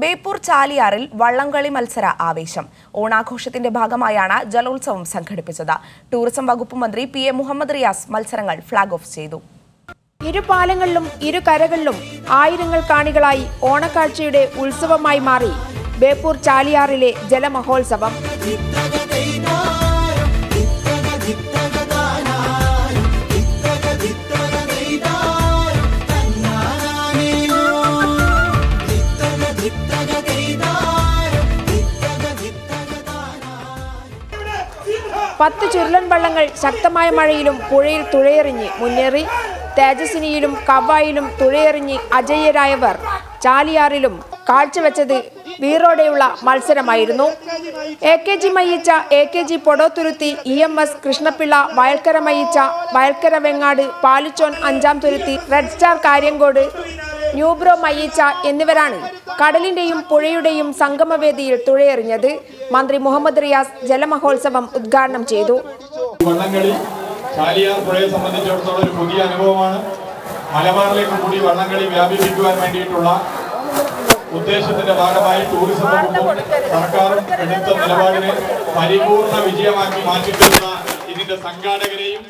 ബേപ്പൂർ ചാലിയാറിൽ വള്ളംകളി മത്സര ആവേശം. ഓണാഘോഷത്തിന്റെ ഭാഗമായാണ് ജലോത്സവം സംഘടിപ്പിച്ചത്. ടൂറിസം വകുപ്പ് മന്ത്രി പി എ മുഹമ്മദ് റിയാസ് മത്സരങ്ങൾ ഫ്ളാഗ് ഓഫ് ചെയ്തു. ഇരു പാലങ്ങളിലും ഇരു കരകളിലും ആയിരങ്ങൾ കാണികളായി ഓണക്കാഴ്ചയുടെ ഉത്സവമായി മാറി ബേപ്പൂർ ചാലിയാറിലെ ജലമഹോത്സവം. പത്ത് ചുരുളൻ വള്ളങ്ങൾ ശക്തമായ മഴയിലും പുഴയിൽ തുഴയെറിഞ്ഞ് മുന്നേറി തേജസ്വിനിയിലും കവായിലും തുഴയെറിഞ്ഞ് അജയ്യരായവർ ചാലിയാറിലും കാഴ്ചവെച്ചത് വീറോടെയുള്ള മത്സരമായിരുന്നു. A K G Mayyicha A K G Podothuruthi E M S Krishnapillai Vayalkkara Mayyicha Vayalkkara Vengad Palichon അഞ്ചാം തുരുത്തി റെഡ് സ്റ്റാർ കാര്യങ്കോട് ന്യൂബ്രോ മയ്യച്ച എന്നിവരാണ് കടലിന്റെയും പുഴയുടെയും സംഗമവേദിയിൽ തുഴയെറിഞ്ഞത്. മന്ത്രി മുഹമ്മദ് റിയാസ് ജലമഹോത്സവം ഉദ്ഘാടനം ചെയ്തു. വള്ളംകളി ചാലിയാർ പുഴയെ സംബന്ധിച്ചിടത്തോളം ഒരു പുതിയ അനുഭവമാണ്. മലബാറിലേക്ക് കൂടി വള്ളംകളി വ്യാപിപ്പിക്കുവാൻ വേണ്ടിയിട്ടുള്ള ഉദ്ദേശത്തിന്റെ ഭാഗമായി ടൂറിസം വകുപ്പും സർക്കാരും എടുത്ത നിലപാടിനെ പരിപൂർണ വിജയമാക്കി മാറ്റിത്തരുന്ന ഇതിന്റെ സംഘാടകരെയും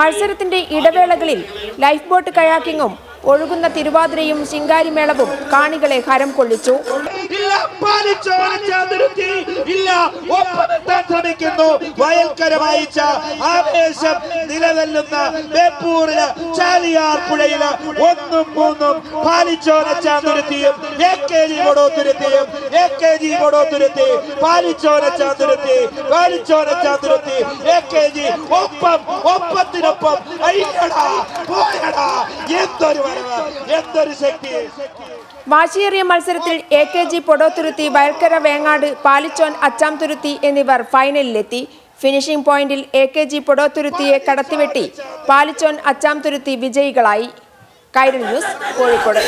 മത്സരത്തിന്റെ ഇടവേളകളിൽ ലൈഫ് ബോട്ട് കയാക്കിങ്ങും ഒഴുകുന്ന തിരുവാതിരയും ശിങ്കാരിമേളവും കാണികളെ ഹരം കൊള്ളിച്ചു. പാലിച്ചോരച്ചാതിരുത്തി ഇല്ല ഒപ്പമെത്താൻ ശ്രമിക്കുന്നു. വയൽക്കര വായിച്ച ആവേശം നിലവെല്ലുന്ന ബേപ്പൂരിൽ ചാലിയാർ പുഴയിൽ ഒന്നും മൂന്നും പാലിച്ചോരച്ചാതിരുത്തിയും എ കെ ജി കൊടോത്തുരുത്തിയും A K G Kodothuruthi Palicherachathuruthi Palicherachathuruthi A K G ഒപ്പം ഒപ്പത്തിനൊപ്പം അയ്യടാ പോയടാ. എന്തൊരു വരവ് എന്തൊരു ശക്തി. വാശിയേറിയ മത്സരത്തിൽ A K G Podothuruthi Vayalkkara Vengad Palichon Achamthuruthi എന്നിവർ ഫൈനലിലെത്തി. ഫിനിഷിംഗ് പോയിന്റിൽ എ കെ ജി പൊടോത്തുരുത്തിയെ കടത്തിവെട്ടി. പാലിച്ചോൻ അച്ചാംതുരുത്തി വിജയികളായി. കൈരൽ ന്യൂസ് കോഴിക്കോട്.